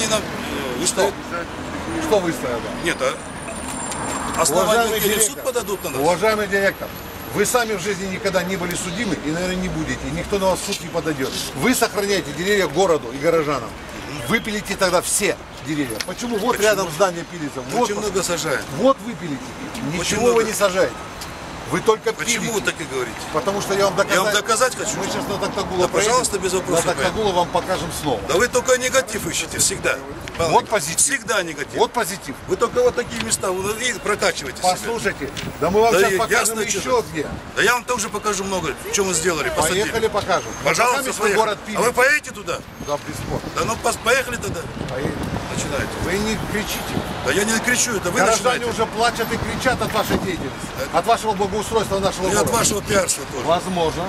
они нам э, выставят. Что выставили? Нет, а или в суд директор, подадут на нас? уважаемый директор, вы сами в жизни никогда не были судимы и, наверное, не будете. И никто на вас в суд не подойдет. Вы сохраняете деревья городу и горожанам. Вы пилите тогда все деревья. Почему? Вот рядом здание пилится. Вот, Очень много сажаем. вот вы пилите. Ничего много. вы не сажаете. Вы только Почему пилите. вы так и говорите? Потому что я вам доказать... Я вам доказать хочу. Мы сейчас на Токтагула Да, пожалуйста, без вопросов На Токтагула вам покажем снова. Да вы только негатив ищете всегда. Павел Вот позитив. Всегда негатив. Вот позитив. Вы только вот такие места вы и прокачиваете себя. Послушайте, да мы вам Да сейчас покажем ясно, еще что- где. Да я вам тоже покажу много, что мы сделали. посадили. Поехали покажем. Пожалуйста, поехали. город А пилим. вы поедете туда? Да, бесспорно. Да ну поехали тогда. Поедем. Начинайте. Вы не кричите. Да я не кричу, это вы Горожане начинаете. уже плачут и кричат от вашей деятельности. От вашего благоустройства нашего И города. от вашего пиарства тоже. Возможно.